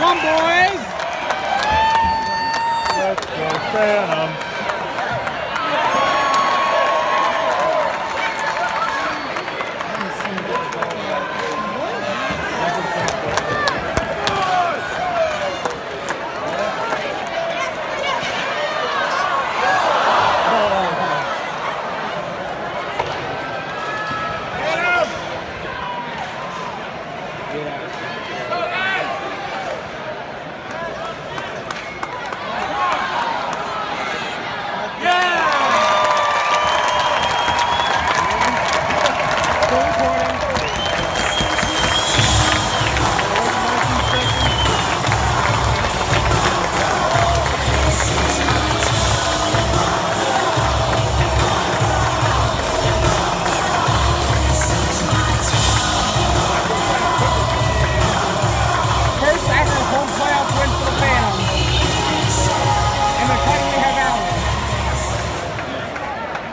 boys. Let's go, Phantom.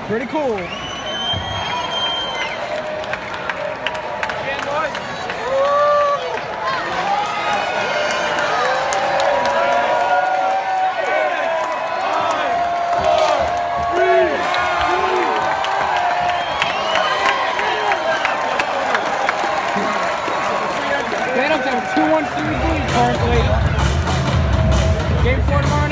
Pretty cool. A 2-1 lead currently. Game four tomorrow.